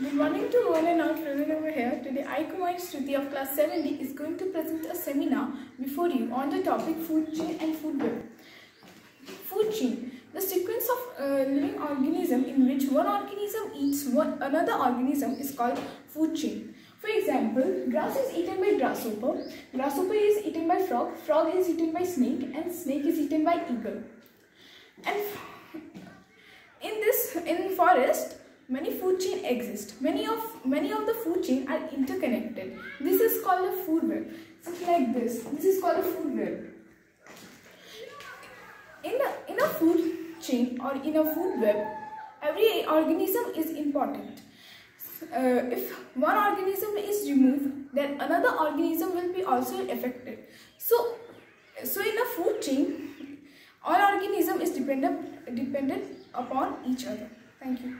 Good morning to one and all present over here. Today, I, Kumar Shruti of class 7D is going to present a seminar before you on the topic food chain and food web. Food chain, the sequence of uh, living organism in which one organism eats one another organism is called food chain. For example, grass is eaten by grasshopper, grasshopper is eaten by frog, frog is eaten by snake, and snake is eaten by eagle. And in this in forest many food chain exist. Many of many of the food chain are interconnected. This is called a food web. Something like this. This is called a food web. In a in a food chain or in a food web every organism is important. Uh, if one organism is removed then another organism will be also affected. So so in a food chain all organism is dependent dependent upon each other. Thank you